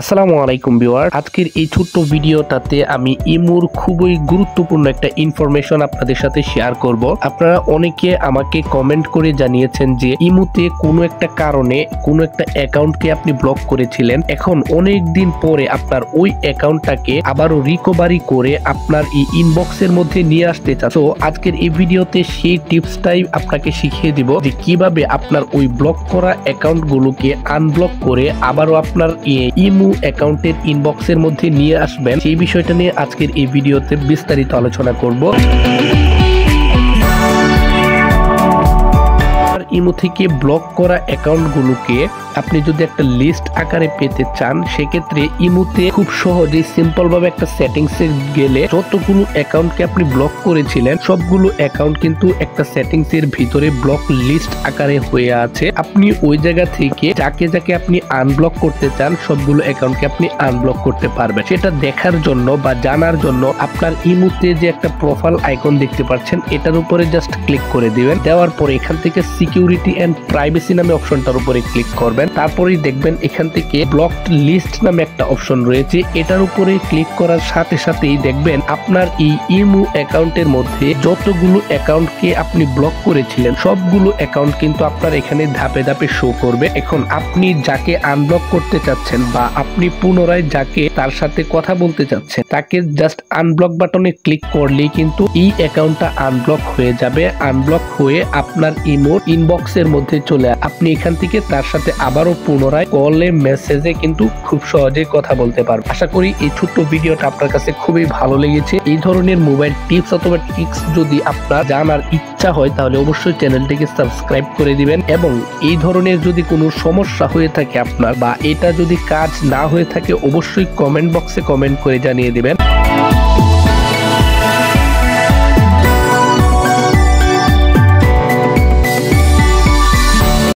আসসালামু আলাইকুম ভিউয়ার। আজকের এই ছোট্ট ভিডিওটাতে আমি ইমুর খুবই গুরুত্বপূর্ণ একটা ইনফরমেশন আপনাদের সাথে শেয়ার করব। আপনারা অনেকে আমাকে কমেন্ট করে জানিয়েছেন যে ইমুতে কোনো একটা কারণে কোনো একটা অ্যাকাউন্টকে আপনি ব্লক করেছিলেন। এখন অনেক দিন পরে আপনার ওই অ্যাকাউন্টটাকে আবারও রিকভারি করে আপনার এই ইনবক্সের মধ্যে নিয়ে আসতে চান। তো আজকের এই ভিডিওতে সেই টিপসটাই আপনাকে শিখিয়ে দিব যে কীভাবে আপনার ওই ব্লক করা অ্যাকাউন্টগুলোকে আনব্লক করে আবারও আপনার ইমু অ্যাকাউন্টের ইনবক্সের মধ্যে নিয়ে আসবেন। সেই বিষয়টা নিয়ে আজকের এই ভিডিওতে বিস্তারিত আলোচনা করব। ইমো থেকে ব্লক করা অ্যাকাউন্টগুলোকে আপনি যদি একটা লিস্ট আকারে পেতে চান, সেক্ষেত্রে ইমোতে খুব সহজেই সিম্পল ভাবে একটা সেটিংস গেলে যতগুলো অ্যাকাউন্টকে আপনি ব্লক করেছিলেন, সবগুলো অ্যাকাউন্ট কিন্তু একটা সেটিংস এর ভিতরে ব্লক লিস্ট আকারে হয়ে আছে। আপনি ওই জায়গা থেকে যাকে যাকে আপনি আনব্লক করতে চান, সবগুলো অ্যাকাউন্টকে আপনি আনব্লক করতে পারবেন। সেটা দেখার জন্য বা জানার জন্য আপনার ইমুতে যে একটা প্রোফাইল আইকন দেখতে পাচ্ছেন, এটার উপরে জাস্ট ক্লিক করে দিবেন। দেওয়ার পরে এখান থেকে সিকিউরিটি এন্ড প্রাইভেসি নামে অপশনটার উপরে ক্লিক করবেন। তারপরেই দেখবেন এখান থেকে ব্লকড লিস্ট নামে একটা অপশন রয়েছে। এটার উপরে ক্লিক করার সাথে সাথেই দেখবেন আপনার এই ইমু অ্যাকাউন্টের মধ্যে যতগুলো অ্যাকাউন্টকে আপনি ব্লক করেছিলেন, সবগুলো অ্যাকাউন্ট কিন্তু আপনার এখানে ধাপে ধাপে শো করবে। এখন আপনি যাকে আনব্লক করতে চাচ্ছেন বা আপনি পুনরায় যাকে তার সাথে কথা বলতে চাচ্ছেন, তাকে জাস্ট আনব্লক বাটনে ক্লিক করলেই কিন্তু এই অ্যাকাউন্টটা আনব্লক হয়ে যাবে। আনব্লক হয়ে আপনার ইমোর ইনবক্সের মধ্যে চলে আপনি এখান থেকে তার সাথে আবারও পুনরায় কলে মেসেজে কিন্তু খুব সহজে কথা বলতে পারবেন আশা করি এই ছোট্ট ভিডিওটা আপনার কাছে খুবই ভালো লেগেছে। এই ধরনের মোবাইল টিপস অথবা ট্রিক্স যদি আপনার জানার ইচ্ছা হয়, তাহলে অবশ্যই চ্যানেলটিকে সাবস্ক্রাইব করে দিবেন এবং এই ধরনের যদি কোনো সমস্যা হয়ে থাকে আপনার বা এটা যদি কাজ না হয়ে থাকে, অবশ্যই কমেন্ট বক্সে কমেন্ট করে জানিয়ে দিবেন।